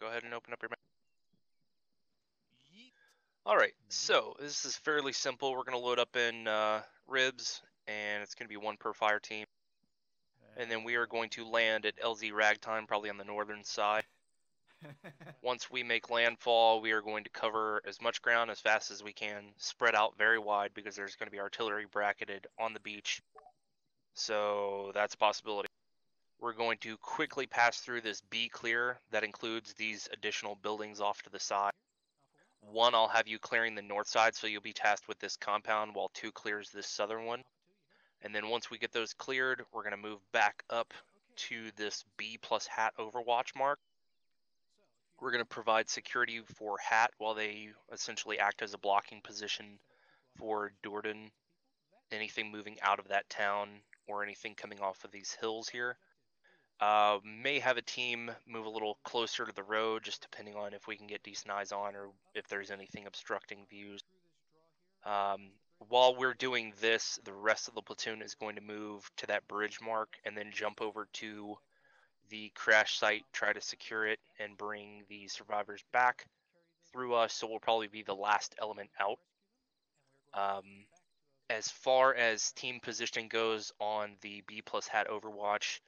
Go ahead and open up your map. All right, so this is fairly simple. We're gonna load up in uh, ribs, and it's gonna be one per fire team, and then we are going to land at LZ Ragtime, probably on the northern side. Once we make landfall, we are going to cover as much ground as fast as we can, spread out very wide because there's going to be artillery bracketed on the beach. So that's a possibility. We're going to quickly pass through this B clear that includes these additional buildings off to the side. One, I'll have you clearing the north side, so you'll be tasked with this compound, while two clears this southern one. And then once we get those cleared, we're going to move back up to this B plus hat overwatch mark. We're going to provide security for hat while they essentially act as a blocking position for Dourdan. Anything moving out of that town or anything coming off of these hills here. Uh, may have a team move a little closer to the road, just depending on if we can get decent eyes on or if there's anything obstructing views. Um, while we're doing this, the rest of the platoon is going to move to that bridge mark and then jump over to the crash site, try to secure it, and bring the survivors back through us. So we'll probably be the last element out. Um, as far as team positioning goes on the B plus hat Overwatch,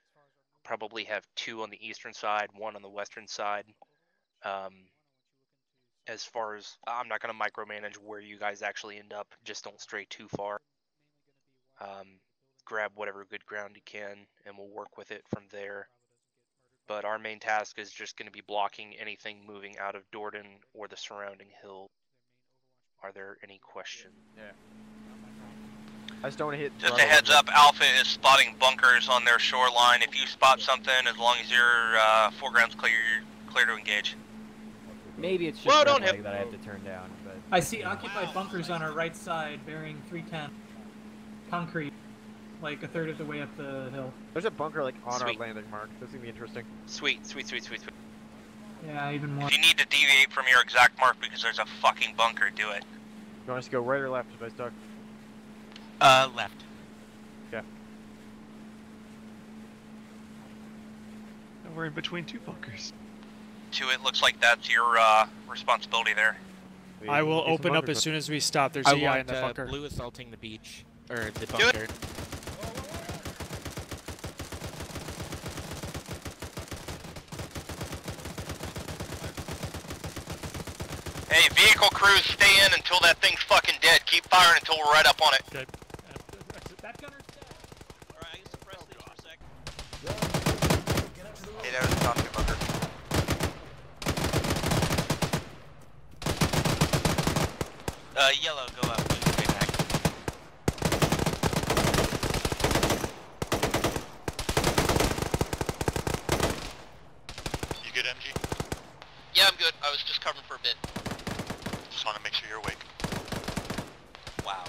probably have two on the eastern side, one on the western side. Um, as far as I'm not going to micromanage where you guys actually end up, just don't stray too far. Um, grab whatever good ground you can, and we'll work with it from there. But our main task is just going to be blocking anything moving out of Dourdan or the surrounding hill. Are there any questions? Yeah. I just don't want to hit. Just a heads up, Alpha is spotting bunkers on their shoreline. If you spot something, as long as your uh, foreground's clear, you're clear to engage. Maybe it's just Whoa, don't hit- that I have to turn down, but I see occupied bunkers on our right side bearing 310. Concrete. Like a third of the way up the hill. there's a bunker like on Sweet. our landing mark. This is gonna be interesting. Sweet, sweet, sweet, sweet, sweet. Yeah, even more. If you need to deviate from your exact mark because there's a fucking bunker, do it. You want us to go right or left, Vice Doc? Uh, left. And we're in between two bunkers. Two, it looks like that's your uh, responsibility there. We I will open up as soon as we stop. There's I a guy in the uh, bunker. blue assaulting the beach or the Do it. Hey, vehicle crews, stay in until that thing's fucking dead. Keep firing until we're right up on it. Okay. That gunner's dead. Alright, I can suppress this for a sec. Hey, there's the top of your bunker. Uh, yellow, go up. Blue, stay back. You good, MG? Yeah, I'm good. I was just covering for a bit. Just want to make sure you're awake. Wow.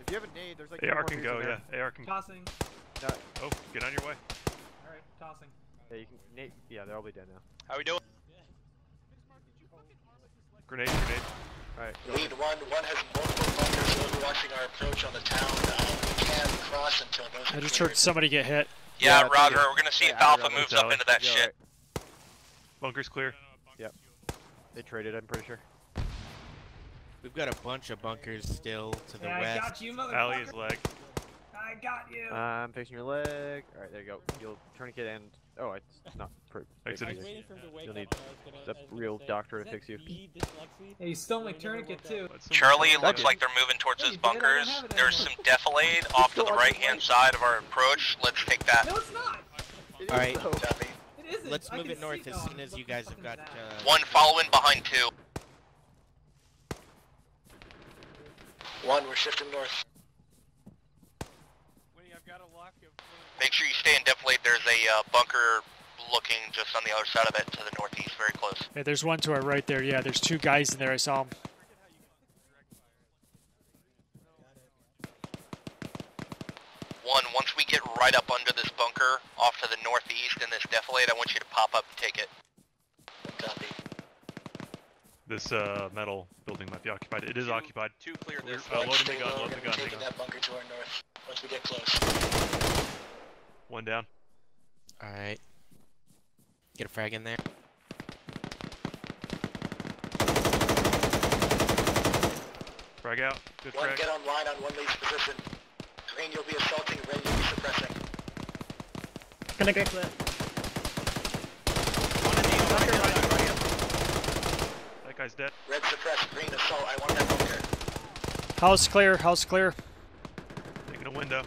If you have a nade, there's like. two AR more can dudes in go, there. yeah. Tossing. Oh, get on your way. Alright, tossing. Yeah, you can. Nade. Yeah, they'll be dead now. How we doing? Grenade, grenade. All right. Lead one, one has multiple bunkers overwatching our approach on the town. Uh, we can't cross until those I are just cleared. heard somebody get hit. Yeah, Yeah, Roger. We're gonna see yeah, if I Alpha moves up into that Yeah, shit. right. Bunker's clear. Yep. They traded. I'm pretty sure. We've got a bunch of bunkers still to the Yeah, I got you, motherfucker. Alley is leg. I got you. I'm fixing your leg. All right, there you go. You'll tourniquet and oh, it's not. Per- Exit. fixing it. You'll need the real doctor to fix you. Hey, you stole my tourniquet too. Charlie, it looks like they're moving towards Hey, those you did? I don't bunkers. There's some anymore. defilade off to the right hand side of our approach. Let's take that. No, it's not. It is, Alright. though. Copy. It isn't. Let's move it north as soon as you guys have got. Uh, One following behind two. One, we're shifting north. Make sure you stay in defilade. There's a uh, bunker looking just on the other side of it to the northeast, very close. Hey, there's one to our right there. Yeah, there's two guys in there. I saw them. One, once we get right up under this bunker off to the northeast in this defilade, I want you to pop up and take it. Copy. This uh, metal building might be occupied. It is Two- occupied. Two clear We're- this uh, way. loading Stay the gun, low, load we're the gun, taking that bunker to our north. One down. Alright. Get a frag in there. Frag out. Good One, frag. get online on one lead's position. Green, you'll be assaulting. Red, you'll be suppressing. Gonna get clip. That guy's dead. Red suppress. Green assault. I want that bunker. House clear. House clear. Taking a window.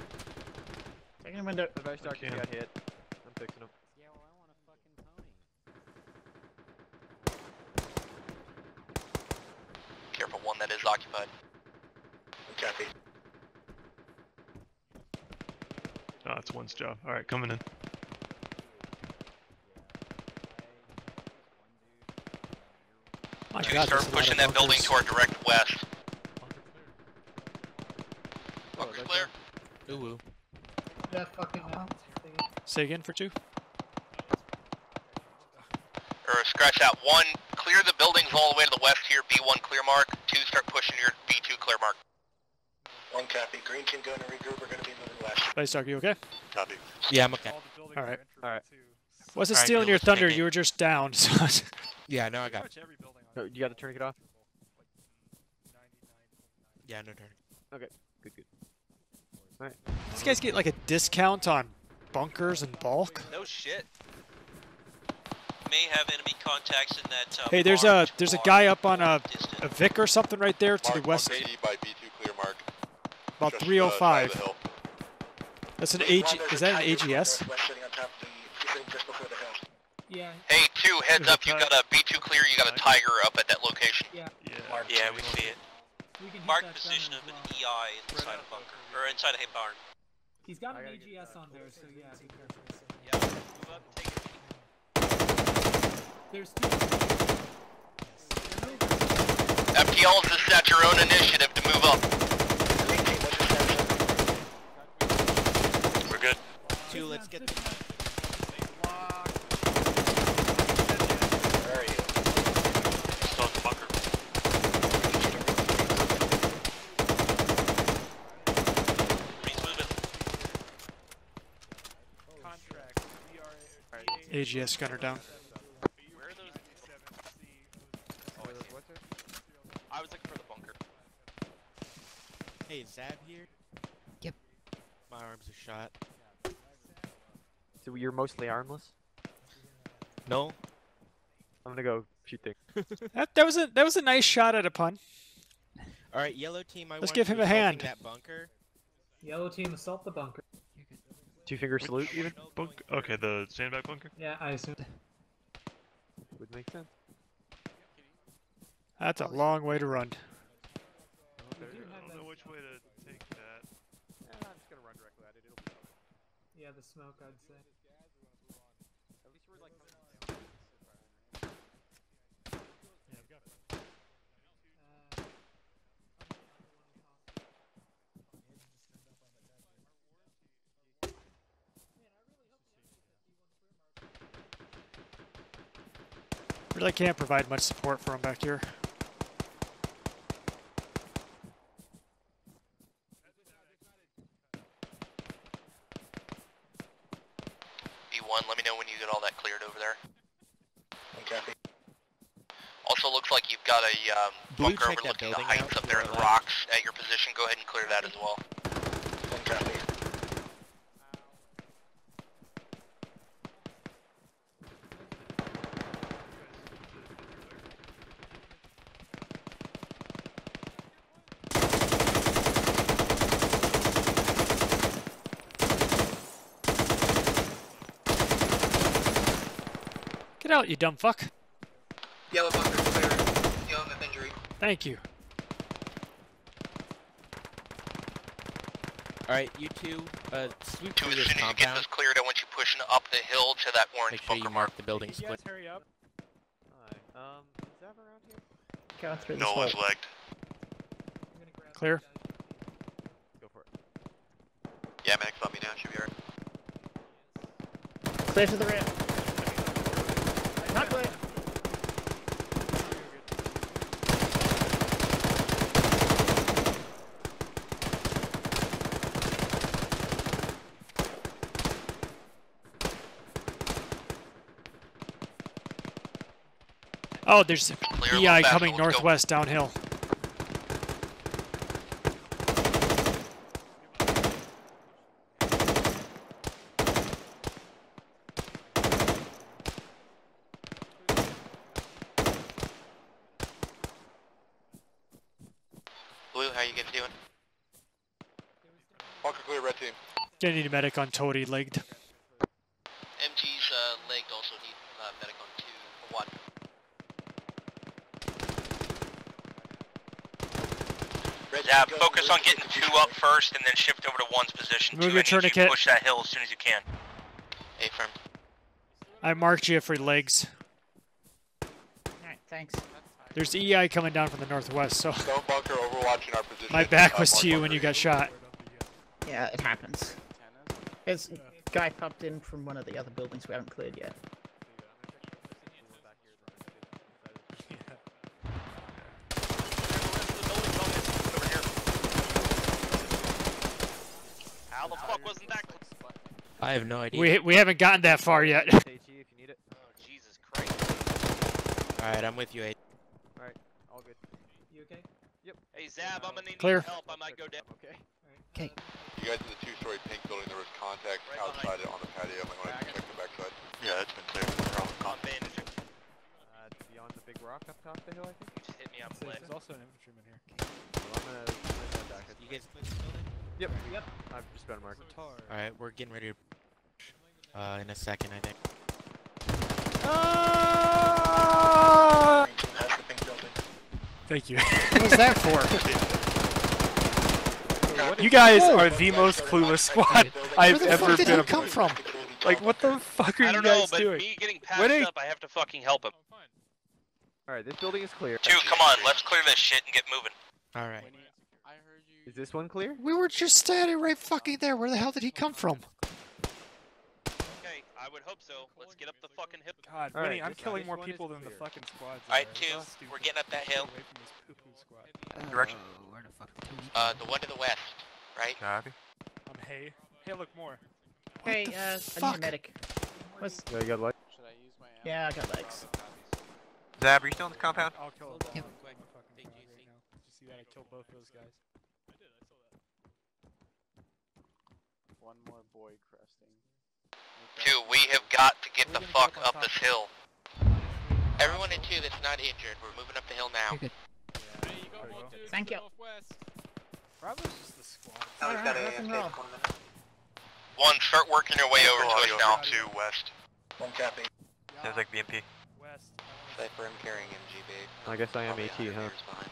Taking a window. Advice Darky Okay. got hit. I'm fixing him. Careful, one that is occupied. Copy. Oh, it's one's job. All right, coming in. My Two, God, start there's a lot pushing that building bunkers. to our direct west. Oh, Bunker's that's clear. Ooh woo. That fucking hell. Say again for two. Or scratch that. One, clear the buildings all the way to the west here, B1 clear mark. Two, start pushing your B2 clear mark. One copy. Green can go and regroup. We're going to be moving west. Advice Darky, you okay? Copy. Yeah, I'm okay. All right. All right. Wasn't Alright, stealing Bill, your thunder. You were just down. So Yeah, no, I got. Oh, you got the tourniquet off? Yeah, no turn. Okay. Good, good. These guys get like a discount on bunkers and bulk. No shit. May have enemy contacts in that. Uh, Hey, there's a there's a guy up on a a Vic or something right there to the west, by B2 clear mark. about just, uh, 305. side of the hill. That's an AG. Is that an AGS? northwest sitting on top of the, sitting just before the hill. Yeah. Hey, two, heads up. You got a B2 clear. You got a Tiger up at that location. Yeah. Mark. Yeah, we see it. We can hit Mark position of as an well. EI inside a bunker or inside a barn. He's got an I gotta AGS on there, so yeah, be careful. Yeah. Move up. Take it. There's two. FTLs, this is at your own initiative to move up. Green team, what's your status? We're good. Two, let's get. Where are you? Still at the bunker. Green's moving. AGS gunner down. Where are those? Oh, what's it? I was looking for the bunker. Hey, is Zab here? Yep. My arms are shot. So you're mostly armless? No. I'm gonna go shoot things. That, that was a that was a nice shot at a pun. All right, yellow team. I Let's want give you him a hand. That bunker. Yellow team assault the bunker. Two finger salute even? Bunk. Okay, the sandbag bunker. Yeah, I assume. Would make sense. That's a oh, long way to run. I don't know which way to take that. Yeah, I'm just gonna run directly at it. It'll be. Yeah, the smoke, I'd say. Really can't provide much support for him back here. B1, let me know when you get all that cleared over there. One copy. Also looks like you've got a um, bunker check that overlooking the heights up there in the rocks at your position. Go ahead and clear that as well. One copy. Get out, you dumb fuck. Yellow bunker clear. Yellow with injury. Thank you. All right, you two. Uh, sweep Two, through as this soon as you get compound. this cleared, I want you pushing up the hill to that orange Make sure you mark the building split. hurry up. Alright, um, is that around here? Go through No one's lagged. I'm gonna grab Clear. Go for it. Yeah, Max, let me know. Should be alright. Clear to the ramp. Oh, there's a BI coming northwest downhill. Need a medic on Toady legged. MG's uh, legged also need uh, medic on two, one. Red team, Yeah, focus on getting two up first and then shift over to one's position. Move two, your I you tourniquet. push that hill as soon as you can. A firm. I marked you for legs. Alright, thanks. There's EI coming down from the northwest, so Stone bunker overwatching our position. my back uh, was mark to you when you got shot. Yeah, it happens. There's a guy popped in from one of the other buildings we haven't cleared yet. How the fuck wasn't that? cl- I have no idea. We we haven't gotten that far yet. AT if you need it. Oh Jesus Christ! Alright, I'm with you, A. Alright, all good. You okay? Yep. Hey Zab, I'm gonna need Clear. help. I might go down. Okay. Okay. You guys in the two-story pink building, there was contact Right outside it on the patio. Might want to check the backside. Yeah, it's been clear. I'm bandaging. Uh, beyond the big rock up top the hill, I think. You just hit me. I'm lit. There's also an infantryman here. Well, I'm gonna, I'm head back. You guys clear the building? Yep. Yep. I've just been marked. Alright, we're getting ready to. Uh, in a second, I think. Ah! That's the pink building. Thank you. What was that for? You guys are the most clueless squad I've Where the ever fuck did been he a come from? Like, what the fuck are you guys doing? I you don't know, but doing? me getting patched Winning. up, I have to fucking help him. All right, this building is clear. Two, come on, let's clear this shit and get moving. Alright. Is this one clear? We were just standing right fucking there. Where the hell did he come from? Okay, I would hope so. Let's get up the fucking hill. God, All Winnie, right, I'm killing more people than the fucking squads. Alright, are. two, It's we're getting up that hill. away from this poo-poo squad. Direction. where the fuck? Uh, the one to the west, right? I'm Hay. Hey, look more. Hey, uh, I need a fuck? medic. What's... Yeah, you got light. Yeah, I got legs. Zab, are you still in the compound? I'll kill him. Yep. I'm fucking dog right now. Did you see that? I killed both of those guys. One more boy cresting. Two, we have got to get the We're gonna go fuck up up this hill. Everyone in two that's not injured, we're moving up the hill now. You're good. There you go. Thank you. Bravo's just the squad. Alright, rock and roll. One, start working your way over to us now. Two west. One copy. Sounds like BMP. West. Cypher, I'm carrying MG, babe. I guess I am Probably AT, huh? meters behind.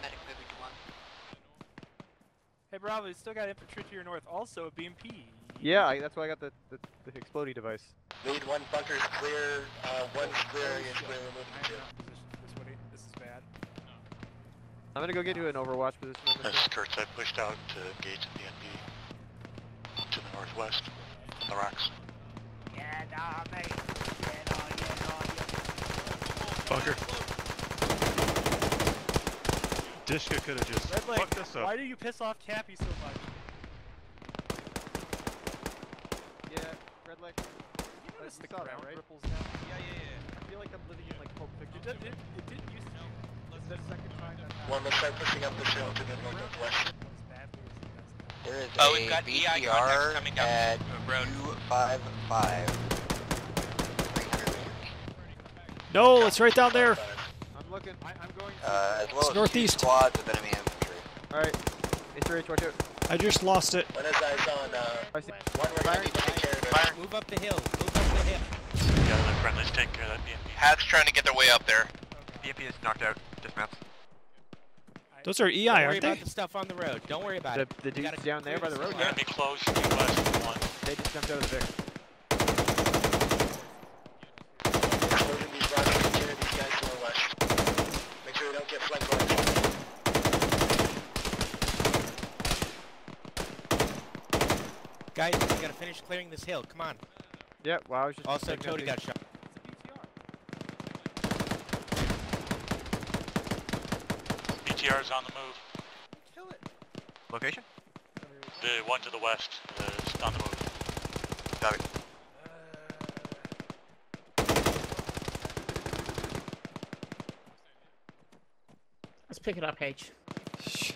Medic moving to one. Hey, Bravo, you still got infantry to your north. Also a BMP. Yeah, I, that's why I got the the, the explodey device. Lead one bunker's clear. Uh, one's clear area is clear. We're moving I to two. am out of position. This is bad. I'm gonna go get you an Overwatch position. on this That's. Kurtz. I pushed out to engage the NP to the northwest, on the rocks. Get on me. Get on, get on, Bunker. Dishka could have just Red Leg, fucked this up. why do you piss off Cappy so much? Yeah, red leg. You notice the saw that, ground right? ripples now? Yeah, yeah, I feel like I'm living in like Pulp It, Fiction. did, it, it didn't used to. It's the second time that One, let's start pushing up this hill to the northwest. as badly as it does now. There is Oh, we've got EI contacts coming down at the road. 255. No, it's right down there. I'm looking. I, I'm going to. Uh, as well It's as northeast. squads of enemy infantry. All right, HRH, watch out. I just lost it. One has eyes on. Uh, I see. one we're gonna need to take care of. Move up the hill. Move up the hill. Yeah, the friendly's taking care of that BMP. Hat's trying to get their way up there. BMP is knocked out. Dismounts. Those are EI, Don't worry aren't worry about they? the stuff on the road. Don't worry about The, it. the dudes down there by the road. this Yeah. spot. close west one. They just jumped out of the Vic. guys, we gotta finish clearing this hill. Come on. Yep. Well, I was just. Also, Cody got shot. BTR is on the move. Kill it. Location? The one to the west is on the move. Got it. Let's pick it up, H.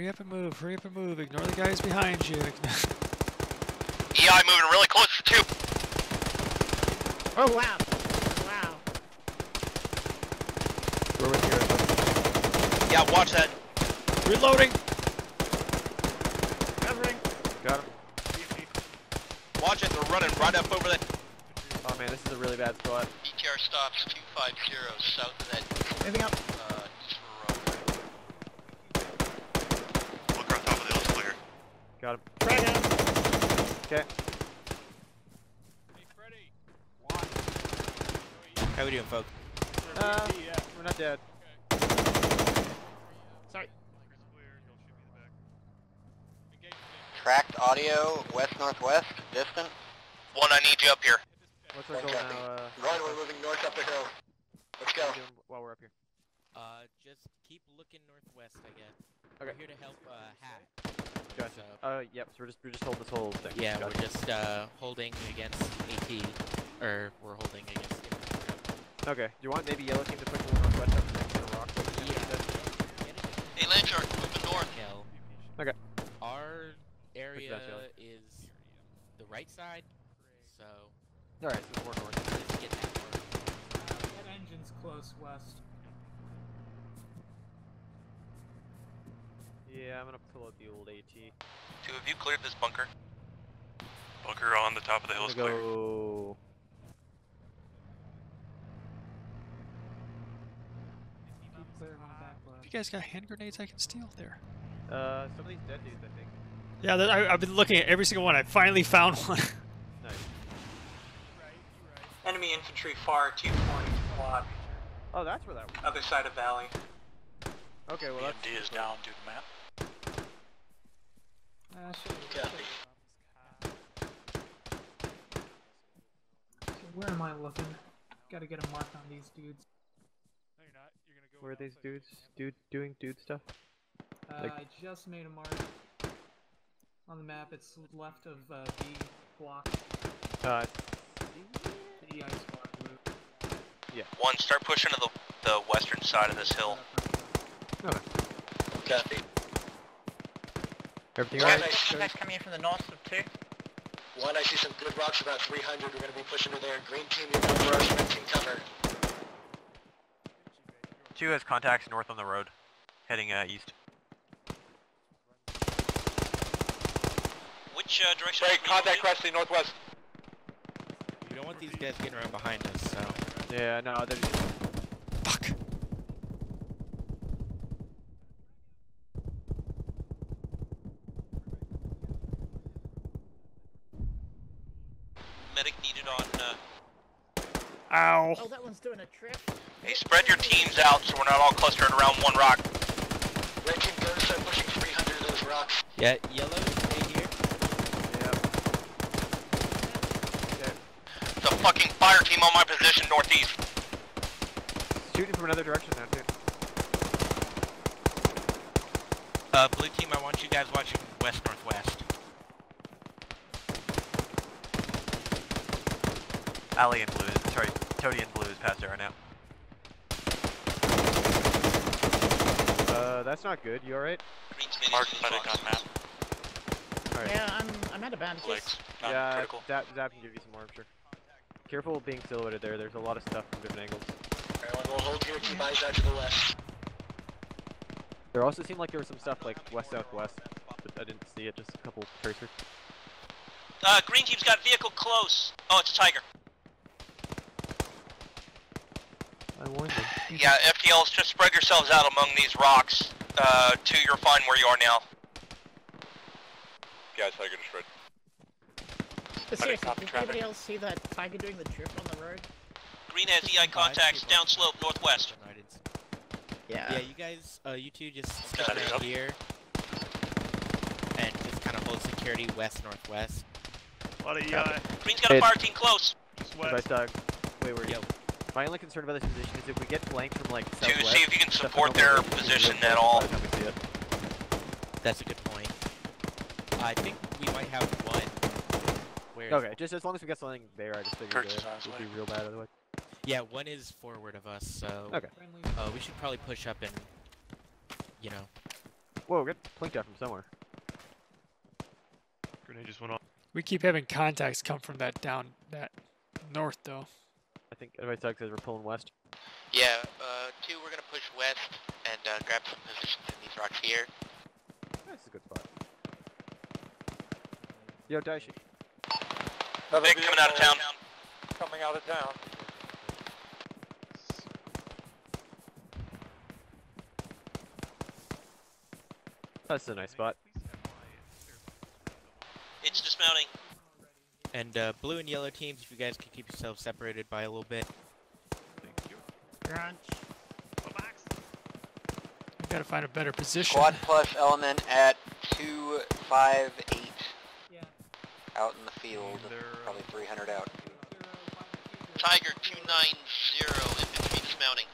Hurry up and move, hurry up and move. Ignore the guys behind you. EI moving really close to two. Oh wow! Wow. We're with you. Yeah, watch that. Reloading. Covering. Got him. Watch it. They're running right up over that. Oh man, this is a really bad spot. ETR stops 250 south of that. Moving up. Uh, just for Look on top of the hill is clear. Got him. Frag out. Okay. How we doing, folks? Uh, we're not dead. Sorry. Tracked audio, west northwest, distant. One, I need you up here. What's our One goal copy. now? Uh, Ryan, we're moving north up the hill. Let's go. what are we doing while we're up here. Uh, just keep looking northwest, I guess. Okay. We're here to help, uh, Hat. Gotcha. So, Uh, yep. So we're just we're just holding this whole thing. yeah, Gotcha. we're just, uh, holding against AT. Or, we're holding against... Okay. Do you want maybe yellow team to push a little northwest up next to the rock? Yeah. Hey, Landshark, moving north. Kill. Okay. Our area that, Charlie? is the right side, so All right. So more north. let's get that work. That engine's close west. Yeah, I'm gonna pull out the old AT. Two of you cleared this bunker. Bunker on the top of the hill I'm is clear. go. Keep clear on the back left. You guys got hand grenades I can steal there. Uh, some of these dead dudes, I think. Yeah, that, I, I've been looking at every single one. I finally found one. Nice. Enemy infantry far 240 quad, Oh, that's where that was. other side of valley. Okay, well that's. BMD is down due to map. Uh, should be Copy. So where am I looking? Gotta get a mark on these dudes. No, you're not. You're gonna go. Where are these dudes? Dude, doing dude stuff. Uh, Like- I just made a mark on the map. It's left of uh, B block, Uh, the EI squad blue. One, start pushing to the, the western side of this hill. Copy. Everything One, right? I Guys coming in from the north of two. one, I see some good rocks about 300. We're going to be pushing to there. Green team, you're going to rush. Red team, cover. Two has contacts north on the road, heading uh, east. Which uh, direction? Hey, contact moving? cresting northwest. We don't want these guys getting around behind us, so... Yeah, no, they're just. Fuck. Medic needed on. Uh... Ow. Oh, that one's doing a trip. Hey, spread your teams out so we're not all clustered around one rock. Red team, go to start pushing 300 of those rocks. Yeah, yellow, stay here. The fucking fire team on my position northeast. Shooting from another direction now, too. Uh, blue team, I want you guys watching west northwest. Alley and blue. is- Sorry, Toady and blue is past arrow now. Uh, that's not good. You alright? Mark medic on map. Alright. Yeah, I'm I'm out of bandages. Legs. Yeah, critical. Zap, Zap can give you some more, I'm sure. Careful being silhouetted there. There's a lot of stuff from different angles. Alright, we'll hold here. Keep eyes out to the west. There also seemed like there was some stuff like west southwest, but I didn't see it. Just a couple tracers. Uh, green team's got vehicle close. Oh, it's a tiger. I warned them. Yeah, FTLs, just spread yourselves out among these rocks. Uh, two, you're fine where you are now. Guys, tiger to spread. But Medic, seriously, copy did anybody else see that tiger doing the trip on the road? Green has EI contacts downslope northwest. No, I didn't see- Yeah. Yeah, you guys, uh, you two just stick Got it, around up. here. And just kind of hold security west-northwest. A lot of EI. Green's got a Hey. fire team close. Just west. Wait, where are you? Yo. My only concern about this position is if we get flanked from like Two, southwest. see if you can support their position at all. by the time we see it. That's a good point. I think we might have one. Where Okay, just as long as we get something there, I just figured it on would be real bad otherwise. Yeah, one is forward of us, so Okay. uh, we should probably push up and, you know, Whoa, get plinked out from somewhere. Grenade just went off. We keep having contacts come from that down that north though. I think everybody sucks says we're pulling west. Yeah, uh, two, we're gonna push west and uh, grab some positions in these rocks here. That's a good spot. Yo, Daishi. Big coming out of town. Coming out of town. That's a nice spot. It's dismounting. And uh, blue and yellow teams, if you guys could keep yourselves separated by a little bit. Thank you. Crunch. We gotta find a better position. Squad plus element at 258 Yeah. out in the field, probably 300 out. Tiger 290, infantry dismounting.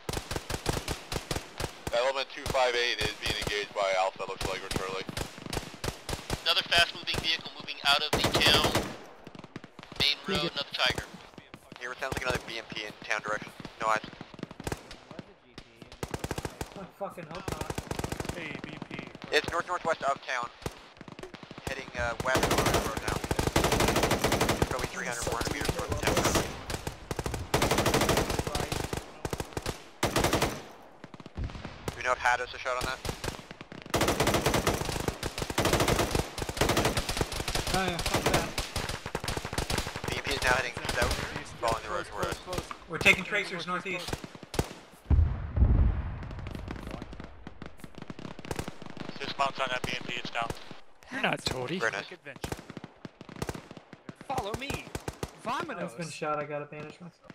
Element 258 is being engaged by Alpha, looks like, or Charlie. Another fast moving vehicle moving out of the town. Main road, another Tiger. Here, it sounds like another BMP in town direction. No eyes. I fucking hope not. Hey, BP. It's north-northwest of town. Heading uh, west on the road now. Probably 300, 400 meters north of town. Do we know if Had us a shot on that? Oh yeah, fuck that. BMP is now heading south, following the road toward us. We're taking tracers northeast. Dismounts on that BMP, it's down. You're not Toady. Very nice. Adventure. Follow me. I've been shot, I gotta bandage myself.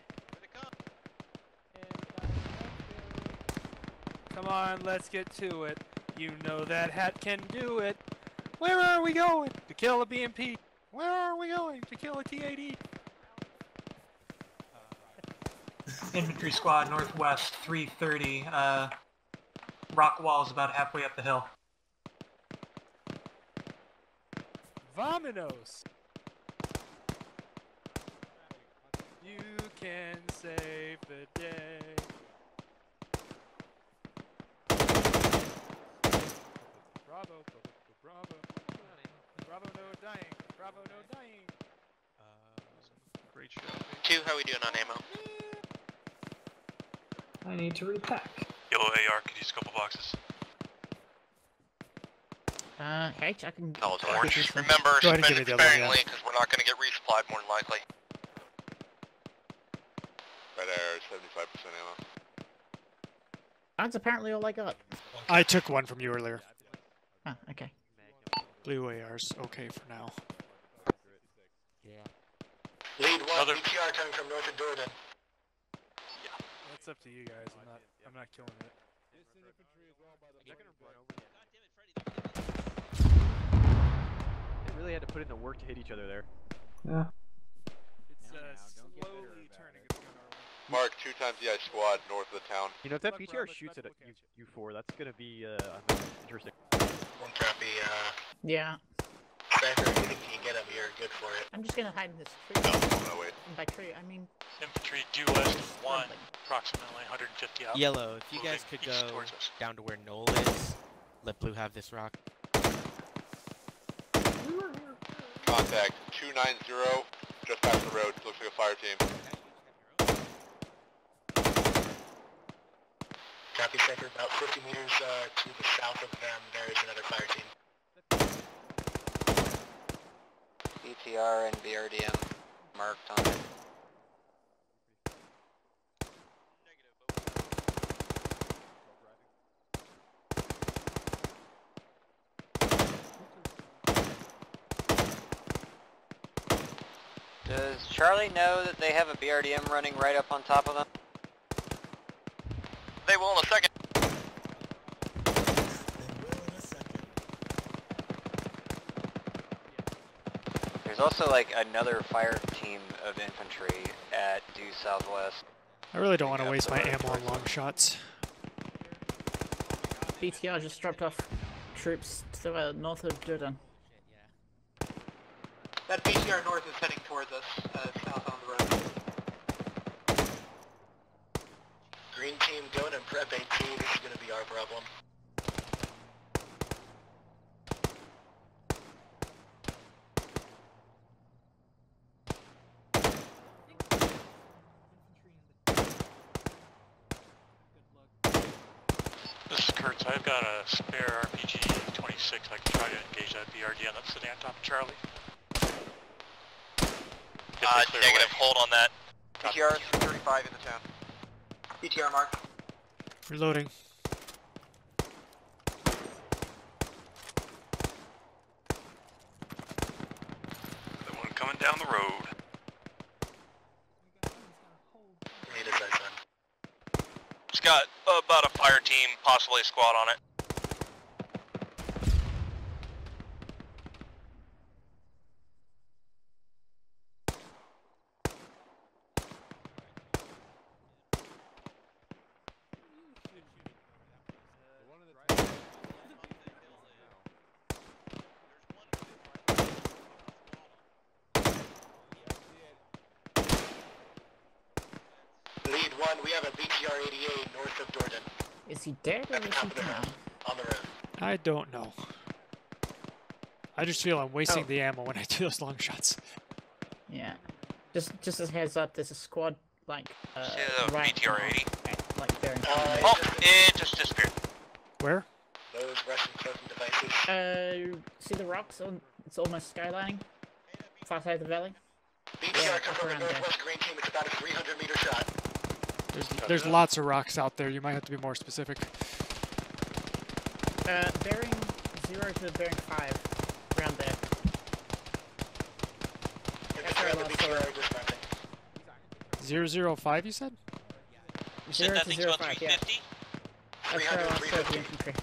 Come on, let's get to it. You know that hat can do it. Where are we going? To kill a BMP. Where are we going? To kill a TAD. Infantry squad northwest, 330. Uh, rock is about halfway up the hill. Vominos. You can save the day. Bravo, bravo, bravo. Bravo, no dying. Bravo, no dying. Great shot. Two, how we doing on ammo? I need to repack. Yellow AR, could use a couple boxes. Uh, H, I can. All get orange. Remember, Go ahead spend it me the other one, yeah. sparingly, because we're not going to get resupplied more than likely. Red AR is 75% ammo. That's apparently all I got. I took one from you earlier. Ah, okay. Blue AR's okay for now. Yeah. Lead one, Another- BTR coming from north of Dourdan. That's up to you guys. I'm not. I'm not killing it. They really had to put in the work to hit each other there. Yeah. It's uh, slowly turning its gun our way. Mark, two times the ice squad north of the town. You know, if that Fuck BTR Robert, shoots fuck at a Pikachu. U U4, that's gonna be uh, interesting. One copy, uh, Yeah. Spencer, if you can get him, you're good for it. I'm just gonna hide in this tree. No, no, wait. And by tree, I mean. Infantry due west of one, approximately 150 out. Yellow, if you guys could go down to where Noel is, let blue have this rock. Contact 290, just past the road. Looks like a fire team. Copy, Spencer, about 50 meters, uh, to the south of them, there is another fire team. And BRDM marked on it. Does Charlie know that they have a BRDM running right up on top of them? They will in a second. There's also like another fire team of infantry at due southwest. I really don't want to waste my ammo on long shots. BTR just dropped off troops to the uh, north of Dourdan. That BTR north is heading towards us, uh, south on the road. Green team, going in prep 18. This is going to be our problem. This is Kurtz. I've got a spare RPG-26. I can try to engage that BRD on that sedan top of Charlie. Uh, negative, away. hold on that. BTR is 35 in the town. BTR mark. Reloading. The one coming down the road. Need his eyes on. It's got about a fire team, possibly a squad on it. Lead one, we have a BTR 88 north of Dourdan. Is he dead or is he down? On the road. I don't know. I just feel I'm wasting Oh. the ammo when I do those long shots. Yeah. Just just as a heads up, there's a squad like uh, See right BTR now, 80? at, like bearing. Oh, it just disappeared. Where? Those Russian cloaking devices. Uh, see the rocks? On, it's almost skylining. Far side of the valley. BTR Yeah, come up from the northwest green team. It's about a 300 meter shot. There's, there's lots of rocks out there. You might have to be more specific. Uh, bearing zero to bearing five, around there. That's where I the lost BTR the dispatching. Zero zero five, you said? zero that to thing's zero about five. Yeah. That's where I lost the infantry.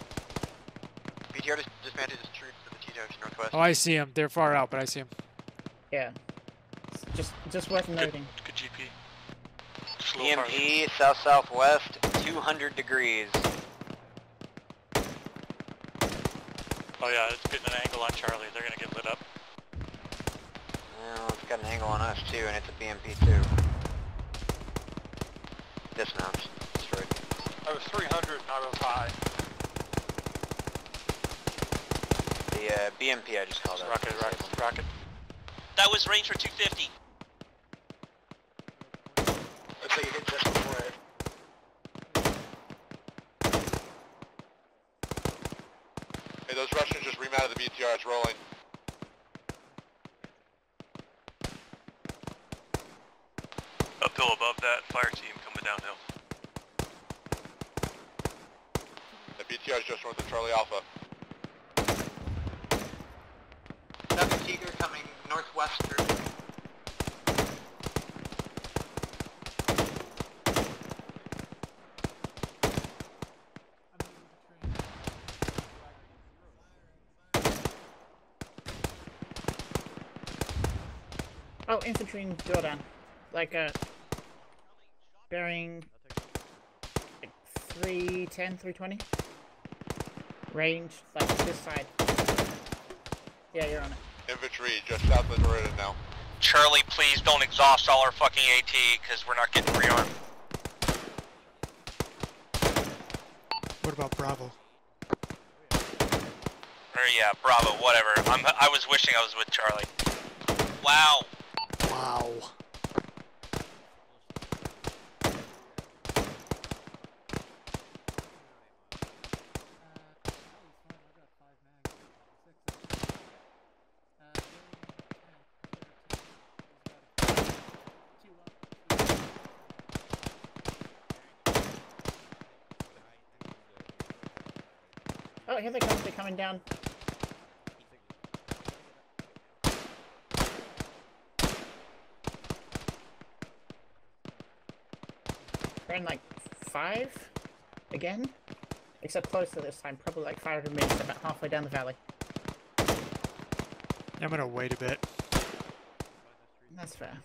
BTR dis- disbanded his troops to the T-junction northwest. Oh, I see them. They're far out, but I see them. Yeah. It's Just just worth noting. Good GP. Just a little farther. BMP south southwest, 200 degrees. Oh yeah, it's getting an angle on Charlie. They're gonna get lit up. Well, it's got an angle on us too, and it's a BMP too. Dismounts. Destroyed. I was 300, not 05. The uh, BMP I just called out. Rocket, rocket, rocket. That was range for 250. Looks like you hit just before it. Hey, those Russians just remounted the BTR. It's rolling. Uphill above that, fire team coming downhill. The BTR is just north of Charlie Alpha. Another Tiger coming northwestern. Oh, infantry in Dourdan. Like, a bearing like 310, 320. Range, like this side. Yeah, you're on it. Infantry just south of Dorita now. Charlie, please don't exhaust all our fucking AT, because we're not getting rearmed. What about Bravo? Or yeah, bravo, whatever. I'm, I was wishing I was with Charlie. Wow. Wow. Oh, here they come. They're coming down. In like five again, except closer this time. Probably like 500 meters, about halfway down the valley. I'm gonna wait a bit. That's fair.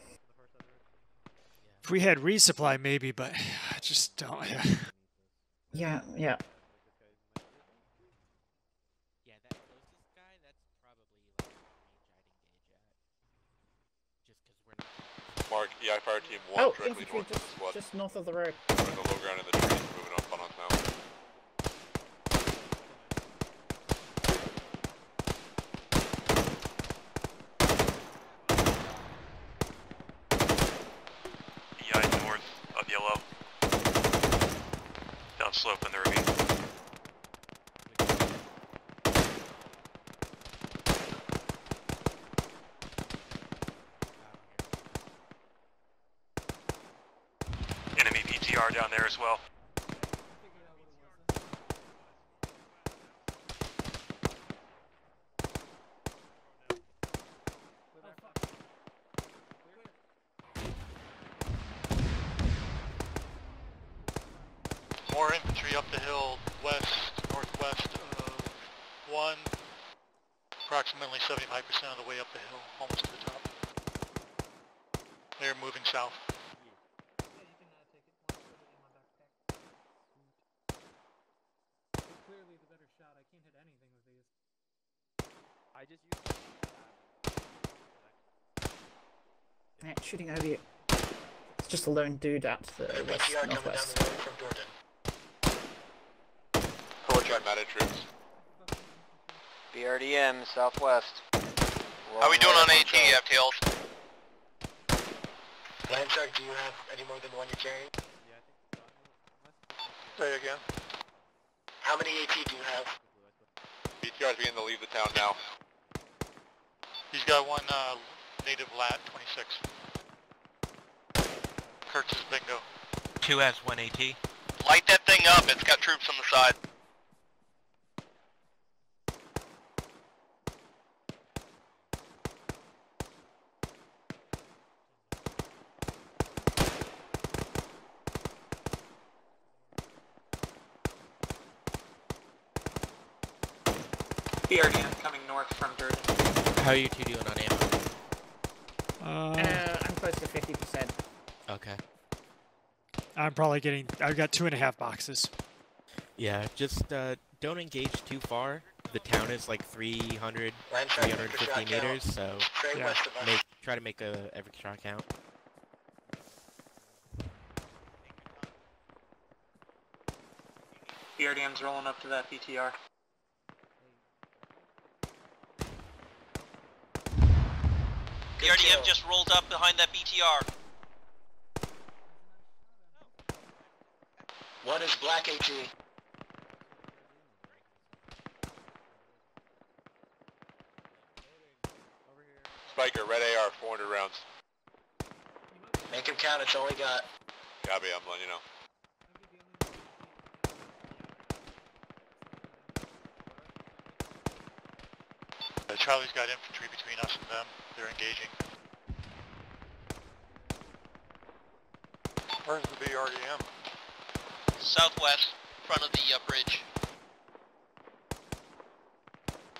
If we had resupply, maybe, but I just don't. Yeah, yeah. Yeah, that closest guy, that's probably like the range I'd engage at. Just because we're not. Mark, EI fire team 1 Oh, directly north of just, the squad. just north of the road. We're in the low ground in the trees, moving on us now. EI north of yellow. Down slope in the ravine. BTR down there as well. More infantry up the hill, west, northwest of 1. Approximately 75% of the way up the hill, almost to the top. They're moving south. Clearly the better shot. I can't hit anything with these. I just used. Alright, shooting over you. It's just a lone dude out to the west, BTR coming down northwest. from Dourdan. Forward try mounted troops. BRDM, southwest. How are we doing on AT, FTLs? Landshark, do you have any more than the one you're carrying? Say again. How many AT do you have? BTR's beginning to leave the town now. He's got one uh, native lat, 26. Kurtz is bingo. Two has one AT. Light that thing up, it's got troops on the side. BRDM coming north from Dourdan. How are you two doing on ammo? Uh, Uh, I'm close to 50%. Okay. I'm probably getting. I've got two and a half boxes. Yeah, just uh, don't engage too far. The town is like 300, 350 shot count. meters, so Yeah. west of us. make try to make a every shot count. BRDM's rolling up to that BTR. The RDM just rolled up behind that BTR. One is black AT. Spiker, red AR, 400 rounds. Make him count, it's all he got. Copy, I'm letting you know. Uh, Charlie's got infantry between us and them. They're engaging. Where's the BRDM? Southwest, front of the uh, bridge.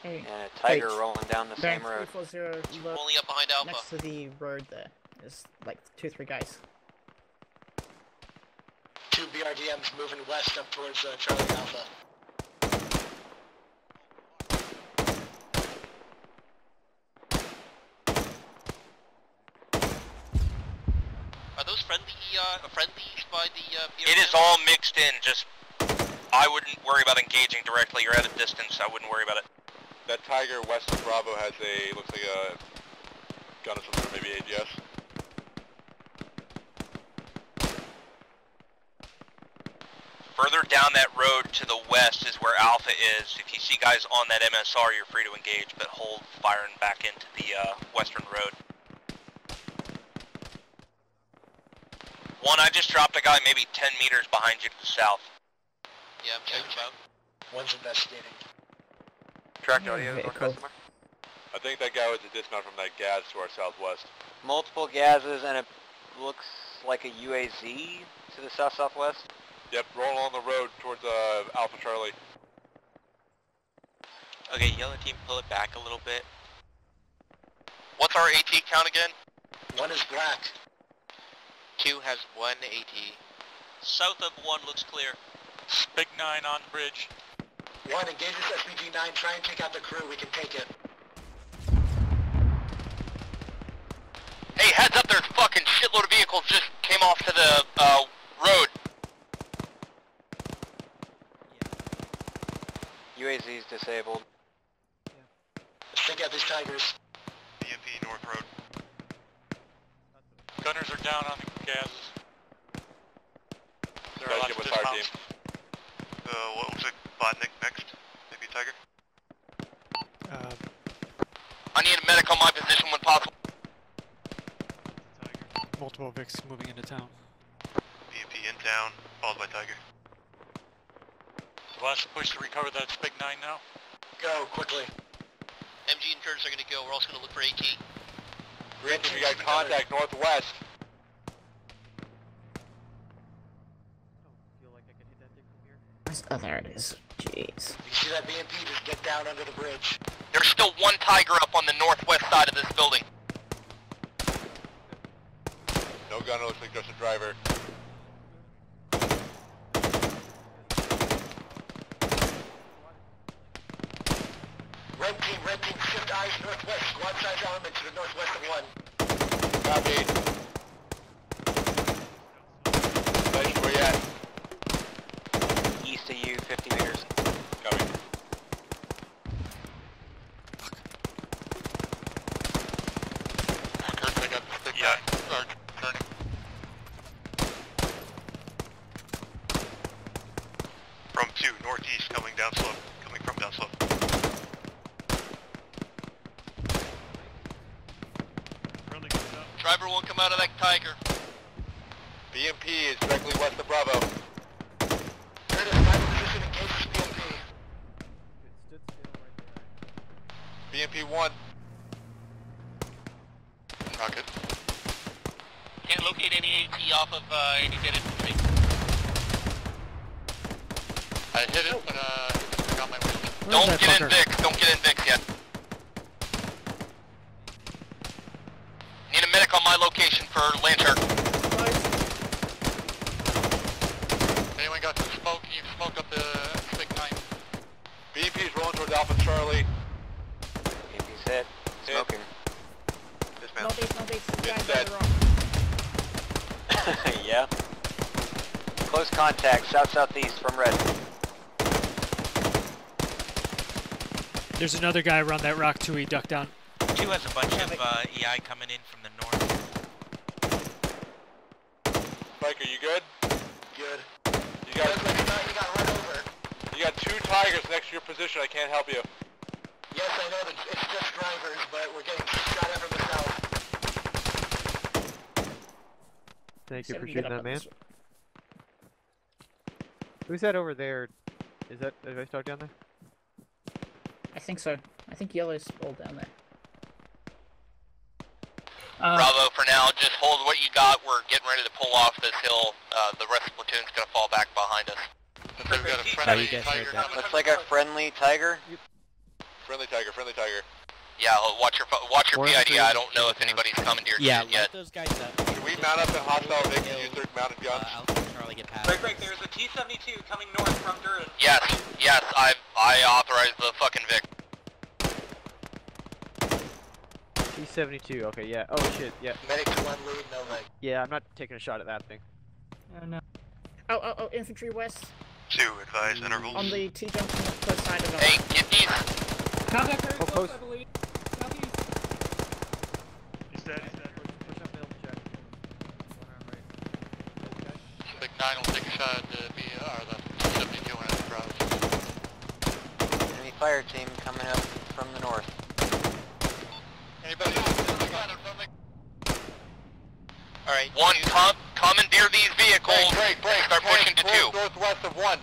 Hey, And a tiger Hey, rolling down the Bearing same road. 340 look Only up behind Alpha. next to the road there. There's like two, three guys. Two BRDMs moving west up towards uh, Charlie Alpha. Are those friendly, uh, friendlies by the, uh, It is all mixed in, just, I wouldn't worry about engaging directly, you're at a distance, I wouldn't worry about it. That Tiger west of Bravo has a, looks like a gun of some sort, maybe AGS. Further down that road to the west is where Alpha is. If you see guys on that MSR, you're free to engage, but hold firing back into the uh, western road. One, I just dropped a guy maybe 10 meters behind you to the south. Yeah, I'm checking him out. One's investigating. Tracked audio, Vehicle. northwest somewhere? I think that guy was a dismount from that GAZ to our southwest. Multiple GAZes and it looks like a UAZ to the south-southwest. Yep, roll on the road towards uh, Alpha Charlie. Okay, yellow team, pull it back a little bit. What's our AT count again? One is black. Two has one AT. South of one looks clear. Big 9 on the bridge. One, engage this SPG-9, try and take out the crew, we can take it. Hey, heads up, there's fucking shitload of vehicles just came off to the, uh, road. UAZ's disabled. Let's take out these tigers. BMP North Road. Gunners are down on the GAZes. There are Guys, lots give of us fire dismounts. Uh, what looks like Botnick next? Maybe Tiger? Uh, I need a medic on my position when possible. Tiger. multiple Vics moving into town. BMP in town, followed by Tiger. Last push to recover that Spig 9 now. Go, quickly. MG and Curtis are gonna go, we're also gonna look for AT. Red team, we got contact northwest. Oh, there it is. Jeez. You see that BMP? Just get down under the bridge. There's still one Tiger up on the northwest side of this building. No gunner, looks like just a driver. Red team, red team, shift eyes northwest. Element to the northwest of one. Copy. Nice, where you at? East of you, 50 meters. Copy. Kurt, I got the Spig Yeah. 9. Or, turning. From two, northeast, coming down slope. Coming from down slope. Driver won't come out of that Tiger. BMP is directly west of Bravo. Curtis, my position engages BMP. BMP 1. Rocket. Can't locate any AT off of, uh, any dead infantry. I hit it, but uh, I got my wheel. Don't that get in fucker? Vic, don't get in Vic yet. Need a medic on my location for Lantern. Anyone got some smoke? Can you smoke up the Spig 9? BMP is rolling towards Alpha Charlie. BMP's hit. Smoking. No, Dismount. these, no, these. You guys dead. are wrong. yeah. Close contact, south-southeast from red. There's another guy around that rock too. He ducked down. Two has a bunch of uh, EI coming in from the north. Biker, you good? Good. You got, Looks you got, you got run over. you got two Tigers next to your position. I can't help you. Yes, I know that it's just drivers, but we're getting shot at from the south. Thank you Said for shooting that on man. This- Who's that over there? Is that is I stuck down there? I think so. I think yellow's all down there. Uh, Bravo for now, just hold what you got, we're getting ready to pull off this hill, uh, the rest of the platoon's gonna fall back behind us. Looks like got a friendly tiger heard Looks like a friendly tiger. Friendly Tiger, friendly Tiger. Yeah, watch your, fo- watch your Four PID, I don't know if anybody's coming to your Yeah, unit let yet. those guys up. Can we mount up in hostile Vic and use their mounted guns? Get past. Break, break, there's a T-72 coming north from Dourdan. Yes, yes, I, I authorize the fucking Vic. T72. Okay, yeah. Oh shit. Yeah. Medics one lead, no leg. Yeah, I'm not taking a shot at that thing. oh, no. Oh, oh, oh, infantry west Two, advise intervals. on the T junction close side of us. Hey, get these, Contact very Oh, close, close. I believe. Southeast. He's dead, he's dead. 9 will take a shot at the, B, or the 72 when it approaches. Enemy fire team coming up from the north. Anybody? alright, one, com- commandeer these vehicles, Break, break, break. start pushing to two. Tank, northwest of one.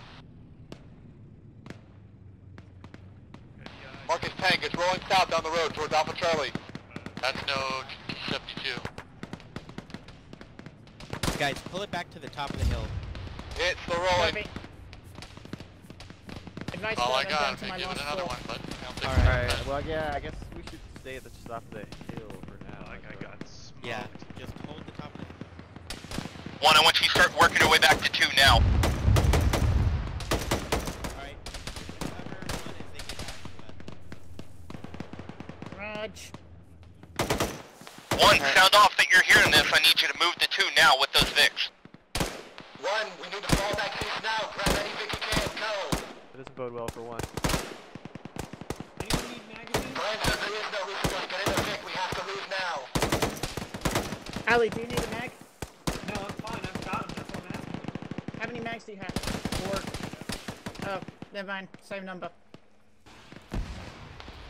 Marcus Tank is rolling south down the road towards Alpha Charlie. That's no 72. Guys, pull it back to the top of the hill. It's still rolling. Copy. Advice All I got, to I my give it another floor. one, but I don't Alright. so. Well, yeah. I guess we should stay at the top of the hill for now. Like I got smoked. Yeah, just hold the top of the hill. One, I want you to start working your way back to two now. Alright. One as they get back to us. Raj. One, sound off that you're you're hearing this, I need you to move to two now with those Vics. One, we need to fall back east now. Grab any Vic you can. Go. That doesn't bode well for one. Brian says there is no reason to get in a Vic. We have to leave now. Ali, do you need a mag? No, I'm fine. I've got them. That's what I'm asking. How many mags do you have? Four. Oh, never mind. Same number.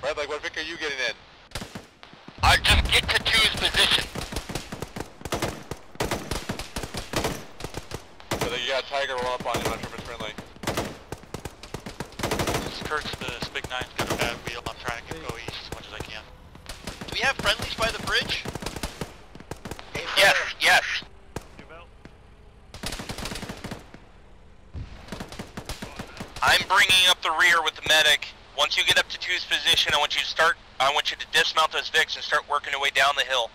Red like what Vic are you getting in? I just get to two's position. So that got Tiger roll up on you, not sure if it's friendly. This Kurt's the Big Nine's got a bad wheel. I'm trying to go east as much as I can. Do we have friendlies by the bridge? Yes, yes. I'm bringing up the rear with the medic. Once you get up to two's position, I want you to start. I want you to dismount those Vics and start working your way down the hill.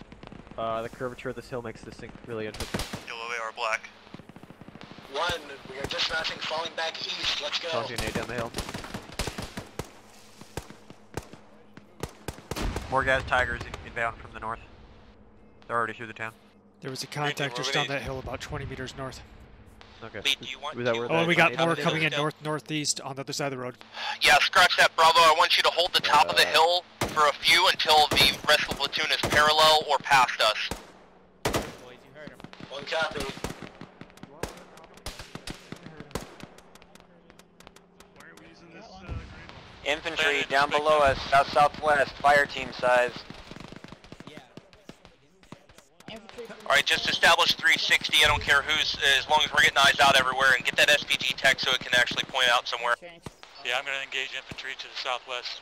Uh, the curvature of this hill makes this thing really interesting. Yellow AR black. One, we are dismounting, falling back east. Let's go. Toss you a nade down the hill. More guys, tigers inbound from the north. They're already through the town. There was a contact just down that hill about 20 meters north. Okay. Lee, do you want Was that to- where Oh, and we got more coming in those north northeast on the other side of the road. Yeah, scratch that, Bravo. I want you to hold the top of the uh, hill for a few until the rest of the platoon is parallel or past us. Boys, you heard him. One copy. Infantry down below us, south southwest, fire team size. Alright, just establish 360. I don't care who's, as long as we're getting eyes out everywhere, and get that SPG tech so it can actually point out somewhere. Yeah, I'm going to engage infantry to the southwest.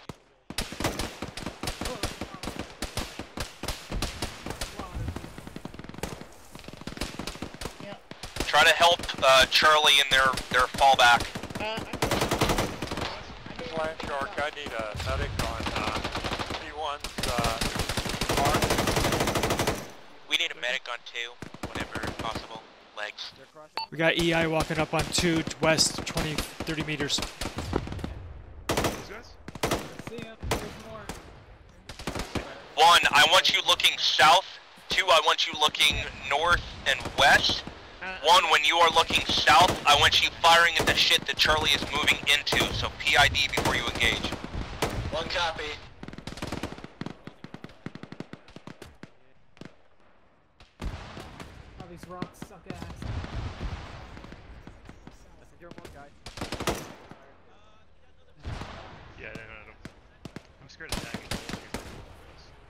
Try to help uh, Charlie in their, their fallback. Lion Shark, I need a medic on uh, P1's uh, We need a medic on two, whenever possible. Legs. We got EI walking up on 2 west 20, 30 meters. One, I want you looking south. Two, I want you looking north and west. One, when you are looking south, I want you firing at the shit that Charlie is moving into, so PID before you engage. One copy. Oh, these rocks suck ass. Yeah, no, no, no. I'm scared of tagging.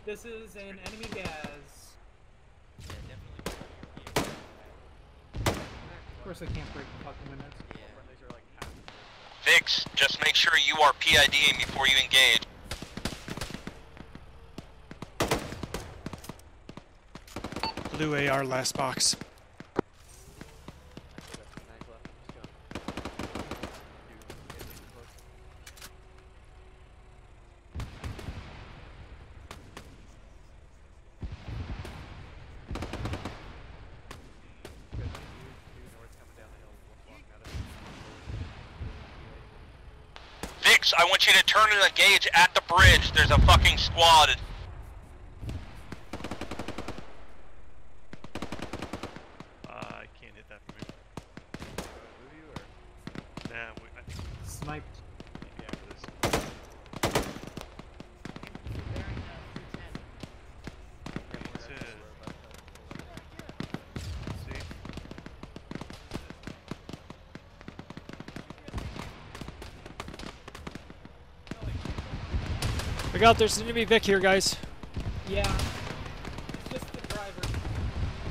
This is an enemy GAZ. Of course I can't break the fucking windows. Vix, just make sure you are PIDing before you engage. Blue AR last box. I want you to turn and engage at the bridge. There's a fucking squad. Uh, I can't hit that from here. Nah, we, I think Sniped. maybe after this. What's it? See? Look out, there's an enemy Vic here, guys. Yeah. It's just the driver.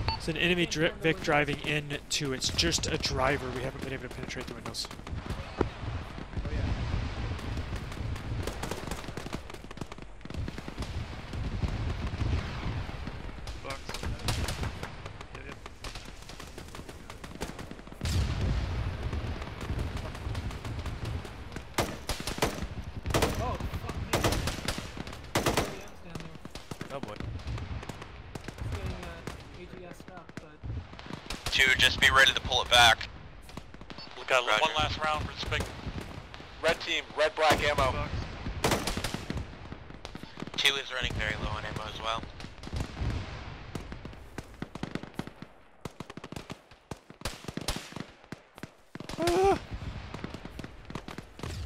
It's an enemy dri Vic driving in to. It's just a driver. We haven't been able to penetrate the windows. two, just be ready to pull it back. We got Roger. one last round for the spig. Red team, red black ammo. Two is running very low on ammo as well.